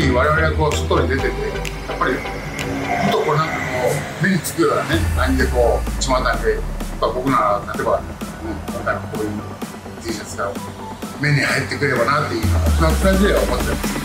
り我々がこう外に出ててやっぱりふとこれなんかこう目につくようなね感じでこう巷で僕なら例えば、ね、今回のこういう T シャツが目に入ってくればなっていうそんな感じでは思ってます。